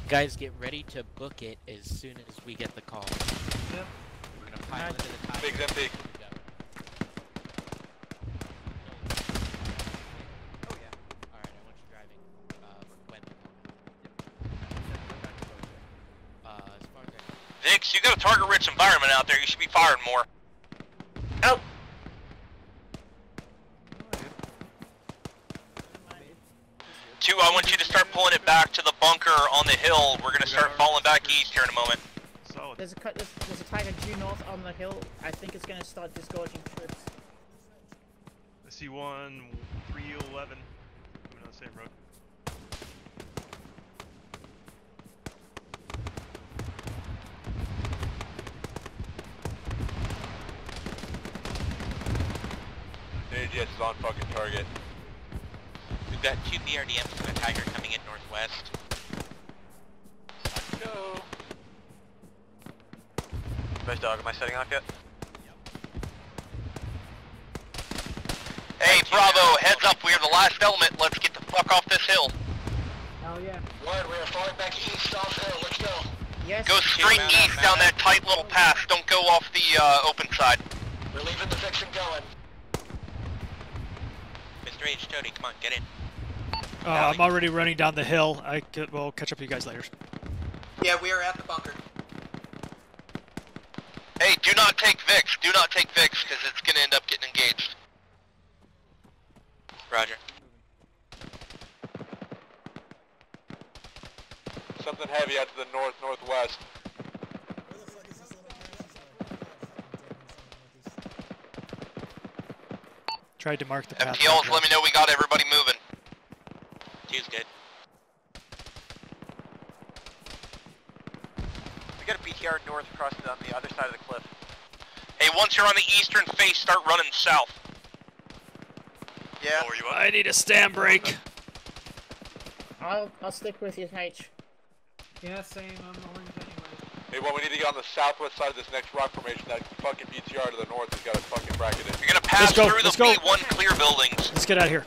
Guys, get ready to book it as soon as we get the call. Yep. We're gonna pile into the top. Big empty. Target-rich environment out there. You should be firing more. Oh. Two, I want you to start pulling it back to the bunker on the hill. We're gonna start falling back east here in a moment. There's a cut. There's, there's a tiger due north on the hill. I think it's gonna start disgorging troops. I see one 311 coming on the same road. AGS is on fucking target. We've got two BRDMs and a Tiger coming in northwest. Let's Go. Nice dog, am I setting off yet? Hey, Bravo, heads up. We're the last element. Let's get the fuck off this hill. Hell yeah. One, we are falling back east off hill. Let's go. Yes. Go straight east down that tight little pass. Don't go off the uh, open side. We're leaving the fiction going. Mr. H. Tony, come on, get in. Uh, I'm already running down the hill. I could, will catch up to you guys later. Yeah, we are at the bunker. Hey, do not take Vix. Do not take Vix, because it's gonna end up getting engaged. Roger. Something heavy out to the north Tried to mark the path. FTLs, let me know we got everybody moving. Two's good. We got a BTR north across the, on the other side of the cliff. Hey, once you're on the eastern face, start running south. Yeah. I need a stand break. I'll I'll stick with you, H. Yeah, same. I'm orange anyway. Hey, well, we need to get on the southwest side of this next rock formation. That fucking BTR to the north has got a fucking bracket in. You're gonna pass go, through let's the go. B1 clear buildings. Let's get out of here.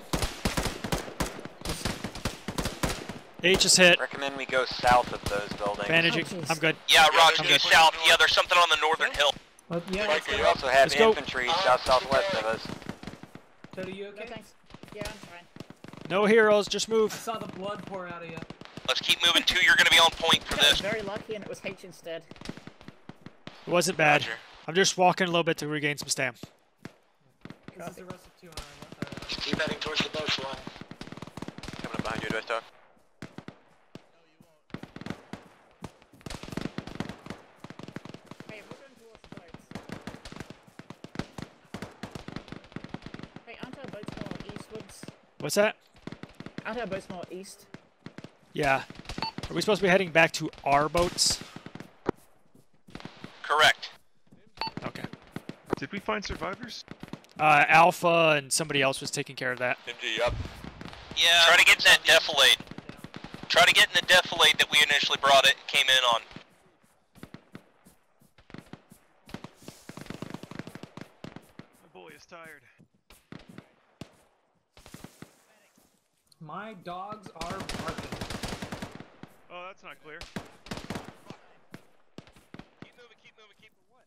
H is hit. Recommend we go south of those buildings. Bandaging. Oh. I'm good. Yeah, Roger, I'm due south. Yeah, there's something on the northern hill. But yeah, Mike, let's are go. you We also have Let's go. infantry south uh, southwest of us. So are you No okay? thanks. Yeah, I'm fine. No heroes, just move. I saw the blood pour out of you. Let's keep moving too. You're gonna be on point for this. very lucky and it was H instead. It wasn't bad. Roger. I'm just walking a little bit to regain some stam. This is the rest of two on. Just keep heading towards the boat line. Coming up behind you, West Dog. Hey, we're going towards boats. Hey, aren't our boats more eastwards? What's that? Aren't our boats more east? Yeah. Are we supposed to be heading back to our boats? Correct. Okay. Did we find survivors? Uh, Alpha and somebody else was taking care of that. MG, up. Yeah. Try to get in that defilade. Try to get in the defilade that we initially brought it came in on. My boy is tired. My dogs are barking. Oh, that's not clear. Keep moving, keep moving, keep what?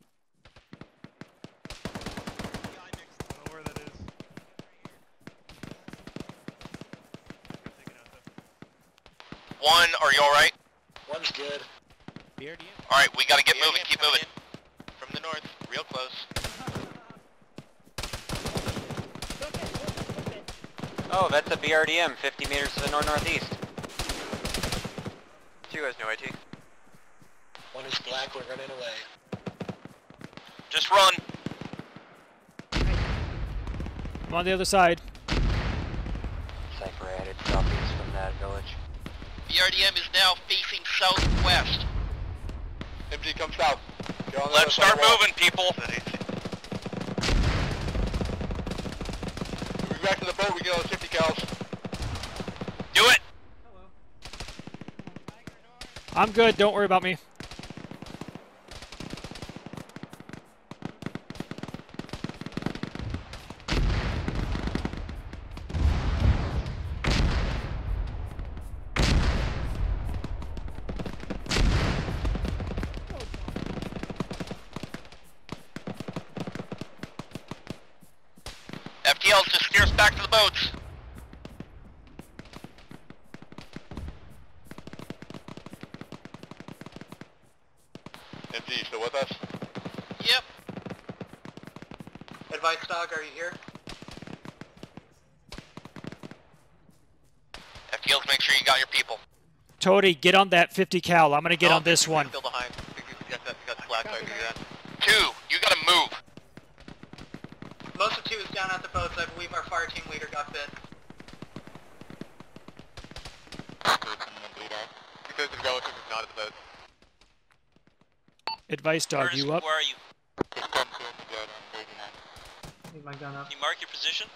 I don't know where that is. Take it out though. One, are you alright? One's good. BRDM. Alright, we gotta get moving, keep moving. in From the north, real close. Oh, that's a BRDM, 50 meters to the north-northeast. You guys know IT. One is black. We're running away. Just run. I'm on the other side. Cypher added southeast from that village. BRDM is now facing southwest. MG, come south. On Let's side start the wall. moving, people. Moving back to the boat, we get on the 50 cals. Do it. I'm good. Don't worry about me. MG, still with us? Yep. Advice dog, are you here? FTLs, make sure you got your people. Toady, get on that 50 cal. I'm gonna get oh, on this one. Still behind. You got that, you got slack, so I can do that. Two, you gotta move. Most of two is down at the boats. I believe our fire team leader got bit. Because the relative is not at the boat. Advice dog, Curtis, you up? where are you? Need my gun up. Can you mark your position?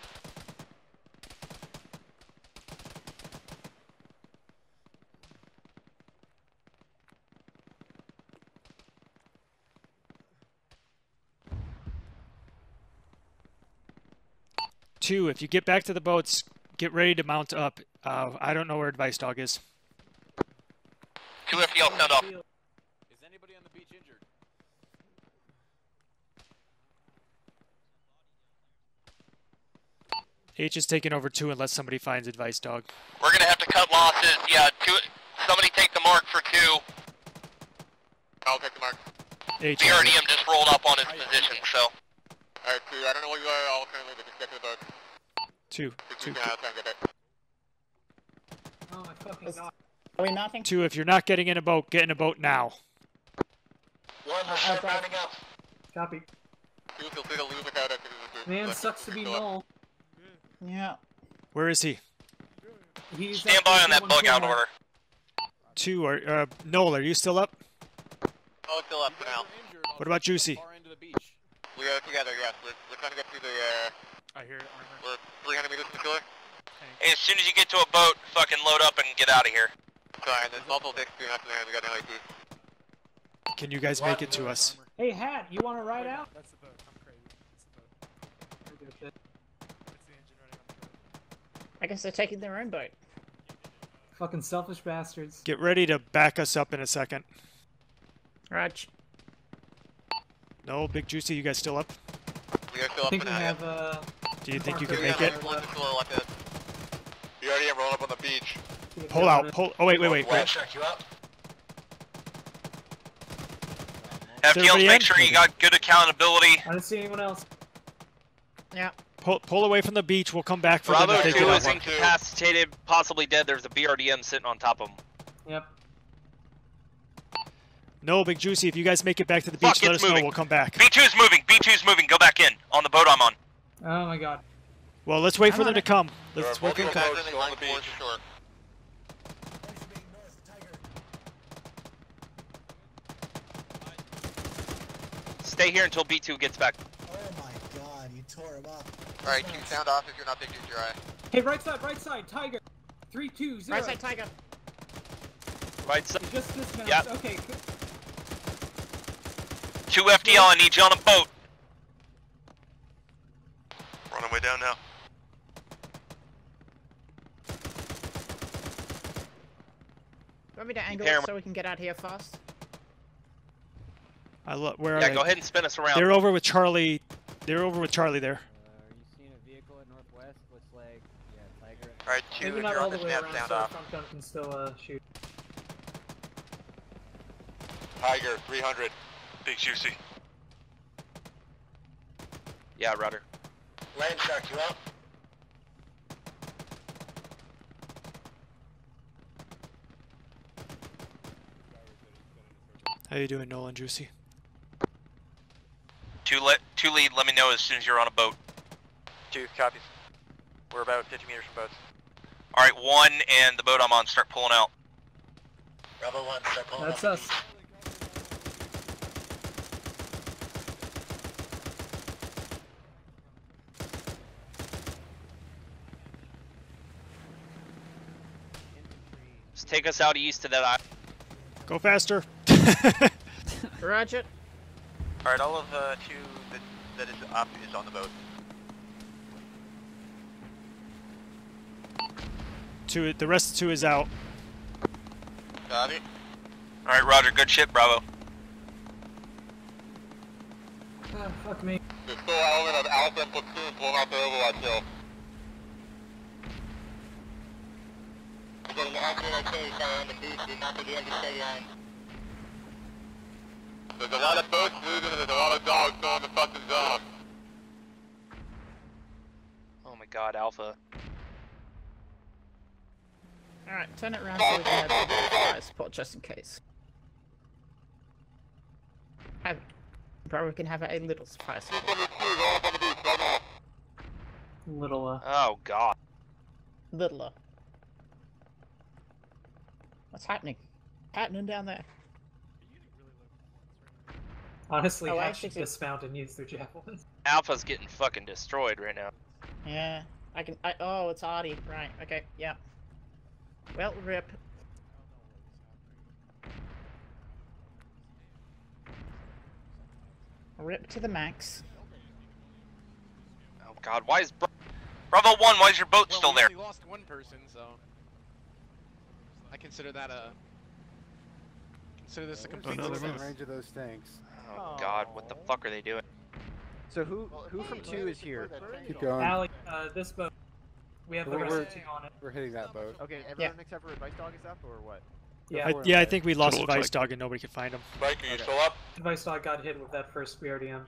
Two, if you get back to the boats, get ready to mount up. Uh, I don't know where Advice dog is. Two FTL, sound off. Is anybody on the beach injured? H is taking over two unless somebody finds Advice dog. We're gonna have to cut losses. Yeah, two. Somebody take the mark for two. I'll take the mark. H. BRDM just rolled up on his position, so. Alright, two, I don't know where you are, I'll currently just get to the boat. Two. Two. Yeah, I'll try and get there. Oh my fucking god. Are we mounting? Two, if you're not getting in a boat, get in a boat now. One, we'll start rounding up. Copy. You feel free to leave without it. Man, sucks to be null. Yeah. Where is he? He's Stand by on that one bug out corner. order. Two, are, uh, Noel, are you still up? Oh, it's still up now. What about Juicy? We are together, yes. We're, we're trying to get to the, uh... I hear armor. We're 300 meters from the killer. Hey, as soon as you get to a boat, fucking load up and get out of here. Sorry, there's multiple dicks doing after we got an LAT. Can you guys make it to us? Hey, Hat, you want to ride out? That's the boat. I'm crazy. That's the boat. Shit. It's the engine running on the boat. I guess they're taking their own boat. Fucking selfish bastards. Get ready to back us up in a second. Raj. No, Big Juicy, you guys still up? We are still I up think for we have, uh... Do you think you can make it? there One left. just a little like this. You already am rolling up on the beach. Pull out, pull. Oh, wait, wait, wait. wait. Land you up? everybody make sure you got good accountability. I don't see anyone else. Yeah. Pull, pull away from the beach. We'll come back for them Bravo if they 2 is incapacitated, possibly dead. There's a BRDM sitting on top of him. Yep. No, Big Juicy, if you guys make it back to the Fuck, beach, let it's us know. We'll come back. B2's moving. B2's moving. Go back in on the boat I'm on. Oh my god. Well, let's wait I'm for them on to come. Let's are wait for them to come. boats still on the Stay here until B2 gets back. Oh my god, you tore him up. Alright, two sound off if you're not big dude, your eye. Hey, right side, right side, Tiger. three Three, two, zero. Right side Tiger. Right side. Just dismount. Yep. Okay. good. Two FTL, I need you on a boat. We're on our way down now. Want me to angle it so we can get out here fast? I lo- where are Yeah, they? go ahead and spin us around. They're over with Charlie. They're over with Charlie there. are you seeing a vehicle at northwest? Looks like, yeah, Tiger. Alright, two, Maybe if not you're all on the this way map, around, sound so off. front gun can still uh, shoot. Tiger, 300. Big Juicy. Yeah, rudder. Land shark, you up? How you doing, Nolan Juicy? Two, le two lead, let me know as soon as you're on a boat. Two copies. We're about 50 meters from boats. Alright, one and the boat I'm on, start pulling out. Bravo 1, start pulling That's up. us. Just take us out east to that island. Go faster. Roger. Alright, all of uh, two that, that is up is on the boat. Two. The rest of two is out. Got it. Alright, Roger, good shit, Bravo. Ah, fuck me. There's still element of Alpha and Platoon pulling out their Overwatch hill. Getting accurate artillery fire on the boosted, not to the end of steady line. There's a lot of boats moving and there's a lot of dogs going to fucking zone. Oh my god, Alpha. Alright, turn it around so we can have the fire support just in case. Have, bro, we can have a little fire support. Little, uh. Oh god. Littler. What's happening? Happening down there. Honestly, Oh, I Hatch actually should dismount and use their javelins. Alpha's getting fucking destroyed right now. Yeah, I can. I, oh, it's Artie. Right. Okay. Yeah. Well, rip. Rip to the max. Oh god, why is Bra- Bravo 1, why is your boat Well, still there? We lost one person, so I consider that a consider this a complete Another success. range of those tanks. Oh god, what the fuck are they doing? So who who from two is here? Keep going. Allie, uh, this boat. We have the We're- rest we're- of two on it. We're hitting that boat. Okay, everyone except for Advice Dog is up, or what? Yeah. I, yeah, I think we lost It looks Vice like- Dog and nobody could find him. Mike, are you Okay. still up? Advice dog got hit with that first BRDM.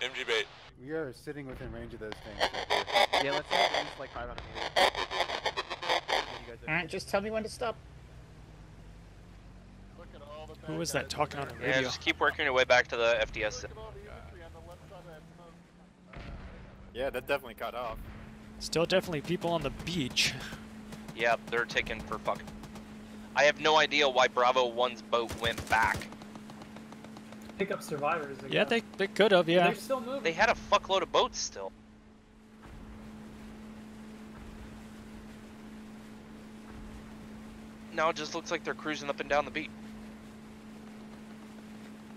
MG bait. We are sitting within range of those things. right. Yeah, let's hit at least like 500 meters. You guys are- All right, just tell me when to stop. Who was that talking on the radio? Yeah, radio? just keep working your way back to the FDS. Yeah, that definitely cut off. Still definitely people on the beach. Yeah, they're taking for fucking. I have no idea why Bravo 1's boat went back. Pick up survivors. I Yeah, they they could have. Yeah. They're still moving. They had a fuckload of boats still. Now it just looks like they're cruising up and down the beach.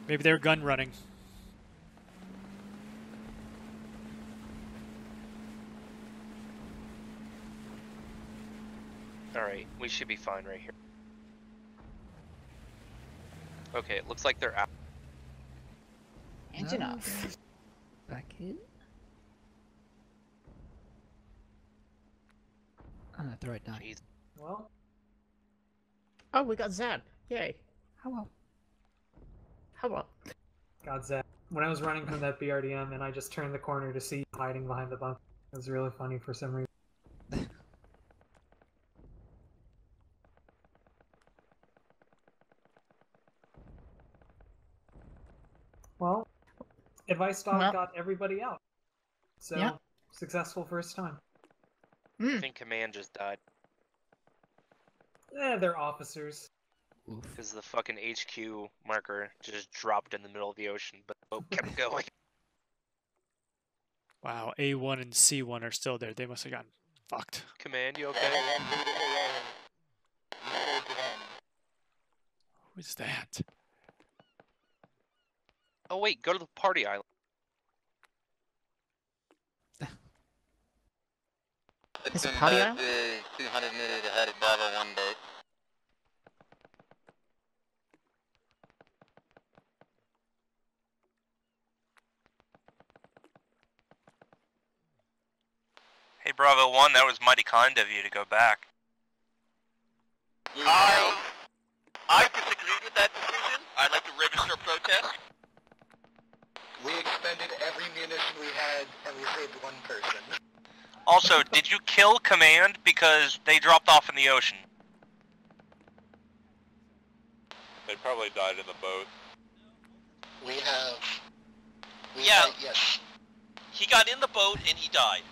Maybe they're gun running. Alright, we should be fine right here. Okay, it looks like they're out. Engine off. Back in. Oh, no, the right now. Well, Oh, we got Zab. Yay. How well? How Hello. God Zach. When I was running from that BRDM and I just turned the corner to see you hiding behind the bunk, it was really funny for some reason. well, Advice Dog Well- got everybody out. So, Yeah. successful first time. I think Command just died. Eh, they're officers. Because the fucking HQ marker just dropped in the middle of the ocean, but the boat kept going. Wow, A1 and C1 are still there. They must have gotten fucked. Command, you okay? Who's that? Oh wait, go to the party island. It's a party island? 200 meters ahead of Bravo 1 boat. Hey, Bravo 1, that was mighty kind of you to go back. I, I disagree with that decision. I'd like to register a protest. We expended every munition we had, and we saved one person. Also, did you kill Command because they dropped off in the ocean? They probably died in the boat. We have... We Yeah. Have, yes. He got in the boat and he died.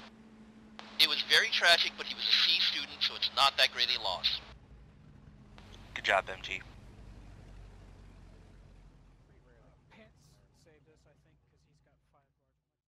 It was very tragic, but he was a C student, so it's not that great a loss. Good job, MG.